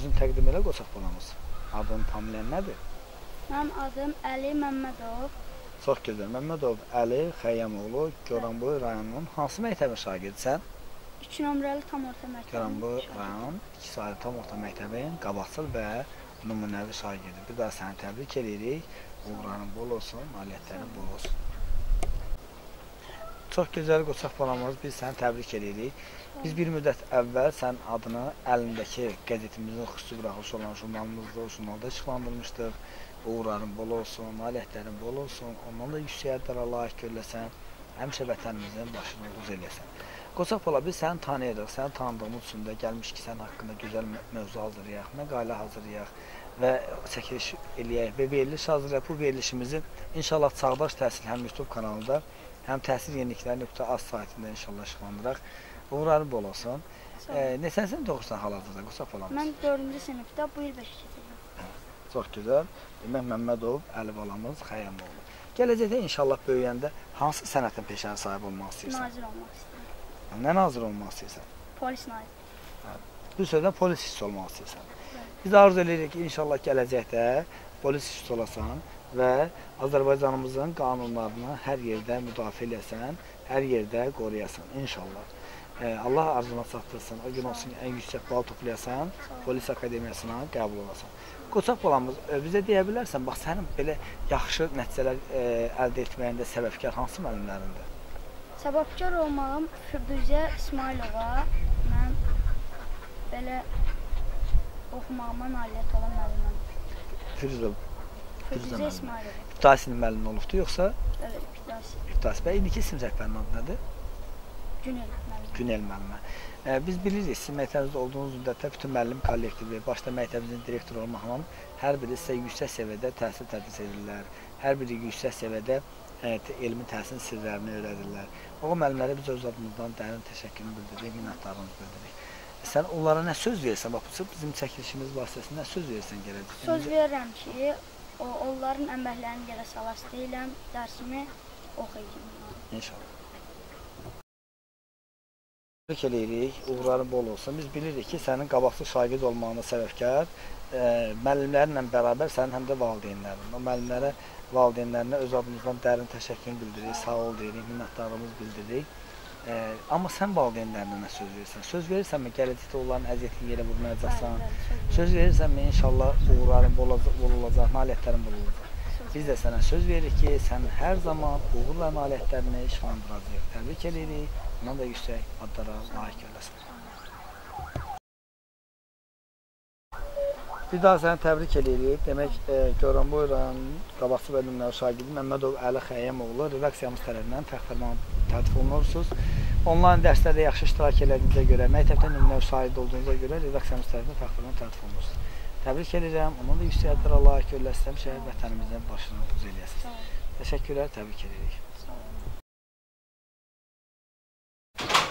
özün təqdim elə qoçaq balamız. Adın tam ilə nədir? Mənim adım Əli Məmmədov. Çox gözəl. Məmmədov Əli Xəyyamoğlu, Goranboy rayonunun hansı məktəbin şagirdisən? 2 nömrəli tam orta məktəb. Goranboy rayon 2 saylı tam orta məktəbin qabaqcıl və nümunəvi şagirdi. Bir daha səni təbrik edirik. Uğurların bol olsun, nailiyyətlərin bol olsun. Çox gözəl qoçaq balamız, biz səni təbrik edirik. Biz bir müddət əvvəl sən adını əlindəki qəzetimizin xüsusi buraxılışı olan jurnalımızda, jurnalda işıqlandırmışdıq. Uğurların bol olsun, nailiyyətlərin bol olsun, ondan da yüksək ədlərə layiq görüləsən, həmişə vətənimizin başını ucuz eləsən. Qoçaq bala, biz səni tanıyırıq, səni tanıdığımız üçün də gəlmiş ki, sən haqqında gözəl mövzu hazırlayaq, məqalə hazırlayaq və çəkiliş eləyək və veriliş hazırlayaq. Bu verilişimizi inşallah Çağdaş Təhsil həm YouTube kanalında, həm təhsil yenilikləri.az saytında inşallah işıqlandıraq. Uğurları bol olsun. E, neçənci sinifdə oxursan hal-hazırda Qusaq balamız? Mən 4-cü sinifdə bu il 5 keçirəm. Çox gözəl. Demək Məmmədov Əli balamız Xəyyamoğlu. Gələcəkdə inşallah böyüyəndə hansı sənətin peşəni sahib olmaq istəyirsən? Nazir olmaq istəyirəm. Nə nazir olmaq istəyirsən? Polis naziri. Bir sözlə polis işçisi olmaq istəyirsən. Biz arzu edirik ki, inşallah gələcəkdə polis işçisi olasan və Azərbaycanımızın qanunlarını hər yerdə müdafiə edəsən, hər yerdə qoruyasan inşallah. Allah arzuna çatdırsın. O gün olsun ən yüksək bal toplayasan, polis akademiyasına qəbul olasan. Qoçaq balamız, bizə deyə bilərsən, bax sənin belə yaxşı nəticələr ə, əldə etməyində səbəbkar hansı müəllimlərindir? Səbəbkar olmağım Firduzə İsmailova, mən belə oxumağıma nailiyyət olan müəlliməm. Firuzə İsmailova. İbtidasinin müəllimi olubdu, yoxsa Evet, ibtidası. İbtidası? Və indiki sinif rəhbərinin adı nədir? Günel müəllim. Günel müəllimə. E, biz bilirik, siz məktəbinizdə olduğunuz müddətdə bütün müəllim kollektivi, başda məktəbinizin direktoru olmaqla hər biri sizə yüksək səviyyədə təhsil tədris edirlər. Hər biri yüksək səviyyədə e, elmi təhsil sirlərini öyrədirlər. O müəllimlərə biz öz adımızdan dərin təşəkkürümü bildiririk, minnətdarlığımızı bildiririk. Sən onlara nə söz verirsən? Bax, bizim çəkilişimiz vasitəsilə söz verirsən gələcək? Söz verirəm ki, o, onların əməklərini yerə salas deyiləm, dərsimi oxuyacağam. İnşallah. Təbrik eləyirik, uğurların bol olsun. Biz bilirik ki, sənin qabaqlı şagird olmağına səbəbkar e, müəllimlərinlə bərabər sənin həm də valideynlərin. O müəllimlərə, valideynlərinə öz adımızdan dərin təşəkkür bildiririk, sağ ol deyirik, minnətdarlığımızı bildiririk. E, amma sən valideynlərinə nə söz verirsən? Söz verirsənmi gələcəkdə onların əziyyətini yerə vurmayacaqsan? Söz verirsənmi inşallah uğurların bol olacaq, nailiyyətlərin bol olacaq? Biz də sənə söz veririk ki, sən hər zaman uğurla nailiyyətlərini işlandıracağıq. Təbrik edirik. Bundan da yüksək adlara layiq eləsin. Bir daha səni təbrik edirik. Demək, e, Goranboy rayonunun qabaqçı və nümunəvi şagirdi Məmmədov Əli Xəyyamoğlu redaksiyamız tərəfindən təxirman tədqiq olunursunuz. Onlayn dərslərdə yaxşı iştirak elədiyinizə görə, məktəbdə nümunəvi şahid olduğunuza görə redaksiyamız tərəfindən təxirman tədqiq olunursunuz. Təbrik edirəm. Ondan da yüksək adlara layiq görüləsəm, şəhər vətənimizin başını uz eləyəsiniz. Təşəkkürlər, təbrik edirik.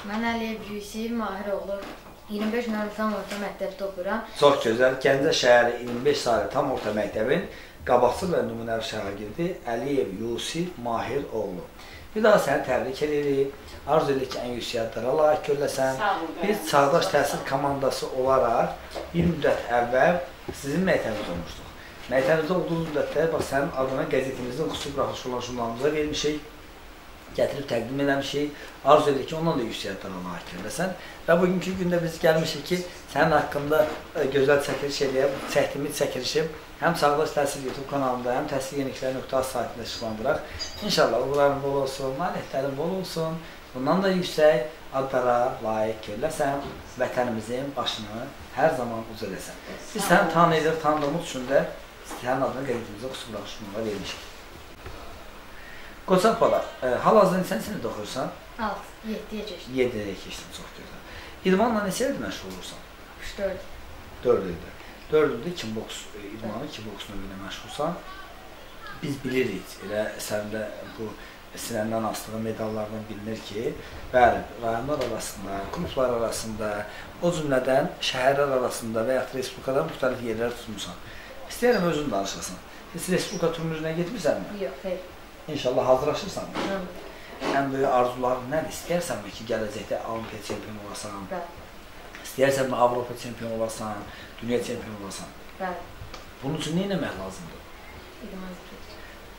Mən Əliyev Yusif Mahiroğlu 25 nömrə tam orta məktəbdə oxuyuram. Çox gözəl. Gəncə şəhəri 25 saylı tam orta məktəbin qabaqcıl və nümunəvi şagirdi Əliyev Yusif Mahir oğlu. Bir daha səni təbrik edirik. Arzu edirik ki, ən yüksək adlara layiq görüləsən. Biz Çağdaş Təhsil komandası olaraq bir müddət əvvəl sizin məktəbinizdə olmuşduq. Məktəbinizdə olduğunuz müddətdə bax sənin adına qəzetimizin xüsusi buraxılışı olan jurnalımıza vermişik gətirib təqdim eləmişik. Arzu edirik ki, ondan da yüksək adlara layiq görüləsən. Və bugünkü gündə biz gəlmişik ki, sənin haqqında ə, gözəl çəkiliş eləyib, çəkdiyimiz çəkilişi həm Çağdaş Təhsil YouTube kanalında, həm Təhsil Yenilikləri.az saytında işıqlandıraq. İnşallah uğurların bol olsun, nailiyyətlərin bol olsun. Bundan da yüksək adlara layiq görüləsən, vətənimizin başını hər zaman uz eləsən. Biz səni tanıyırıq, tanıdığımız üçün də sənin adını qəzetimizə xüsusi buraxışımla vermişik. Qoçaq bala, e, hal-hazırda sən sinifdə oxuyursan? 6, 7-yə keçdim. 7-yə keçdin, çox gözəl. İdmanla neçə ildir məşğul olursan? 64. 4 ildir. 4 ildir kickboks e, idmanı, kickboks növü ilə məşğulsan. Biz bilirik, elə səndə bu sinəndən astığı medallardan bilinir ki, bəli, rayonlar arasında, klublar arasında, o cümlədən şəhərlər arasında və ya respublikada müxtəlif yerlər tutmusan. İstəyirəm özün danışasan. Heç respublika turnirine getmirsənmi? Yox, hayır. İnşallah hazırlaşırsan. Hı. Ən böyük arzuların nədir? İstəyirsənmi ki, gələcəkdə Olimpiya çempionu olasan? Bəli. İstəyirsən Avropa çempionu olasan, dünya çempionu olasan. Bəli. Bunun üçün nə etmək lazımdır? İdman.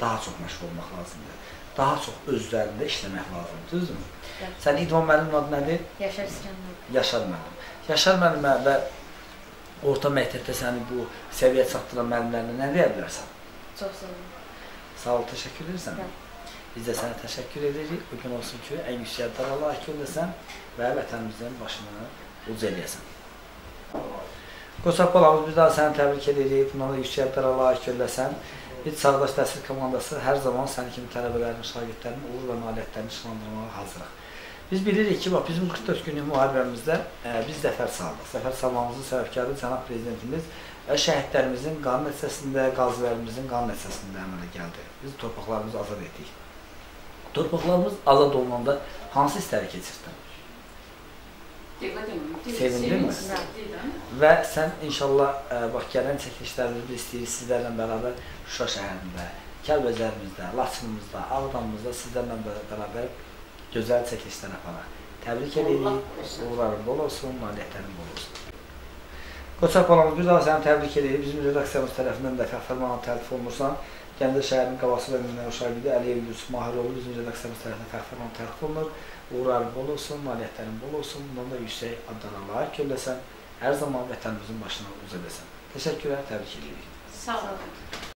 Daha çox məşğul olmaq lazımdır. Daha çox öz üzərində işləmək lazımdır, düzdürmü? Bəli. Sən idman müəllimin adı nədir? Yaşar İskəndər. Yaşar müəllim. Yaşar müəllimə və orta məktəbdə səni bu səviyyə çatdıran müəllimlərinə nə deyə bilərsən? Çox sağ olun. Sağ ol, təşəkkür edirsən. Bəli. Biz də sənə təşəkkür edirik. Bu gün olsun ki, ən yüksək dara layiq olasan və vətənimizin başını uc eləyəsən. Qosaq balamız biz daha səni təbrik edirik. Bundan da yüksək dara layiq olasan. Biz Çağdaş Təhsil komandası hər zaman sənin kimi tələbələrin, şagirdlərin uğur və nailiyyətlərini işlandırmağa hazırıq. Biz bilirik ki, bax bizim 44 günlük müharibəmizdə ə, biz zəfər saldıq. Zəfər salmamızın səbəbkarı cənab prezidentimiz və şəhidlərimizin qan nəticəsində, qazilərimizin qan nəticəsində əmələ gəldi. Biz torpaqlarımızı azad etdik. Torpaqlarımız azad olunanda hansı hissləri keçirdin? Sevindin mi? Və sən inşallah ə, bax gələn çəkilişlərimizi biz istəyirik sizlərlə bərabər Şuşa şəhərində, Kəlbəcərimizdə, Laçınımızda, Ağdamımızda sizlərlə bə- bərabər gözəl çəkilişlər aparaq. Təbrik edirik. Uğurların bol olsun, nailiyyətlərin bol olsun. Qoçaq balamız bir daha səni təbrik edirik. Bizim redaksiyamız tərəfindən də fəxrmanla təltif olunursan. Gəncə şəhərinin qabaqçı və nümunə şagirdi Əliyev Yusuf Mahiroğlu bizim redaksiyamız tərəfindən fəxrmanla təltif olunur. Uğurların bol olsun, nailiyyətlərin bol olsun. Bundan da yüksək adlara layiq görləsən, hər zaman vətənimizin başına uza desən. Təşəkkürlər, təbrik edirik. Sağ olun.